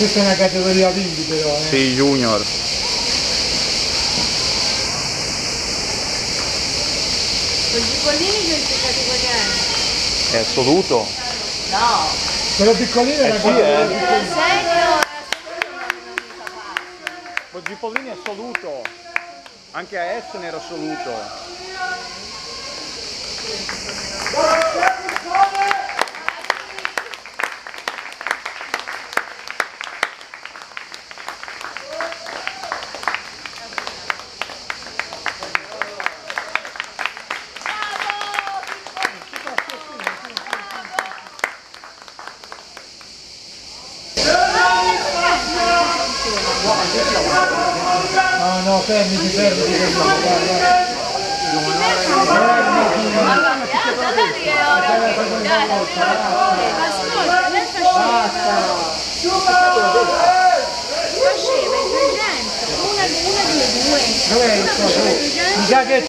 Questa è una categoria bimbi però, eh. Sì, junior. Con Gipollini che categoria è? È assoluto. No. Quello piccolino è Eh sì, eh. categoria Era serio? Con Gipollini è assoluto. Anche a Essen era assoluto. No, no, fermiti, fermiti, fermiti. guarda. Dai che ora che dai, ascolta, lei faceva faceva i 300, una, una delle due. Dov'è il coso? Mi sa che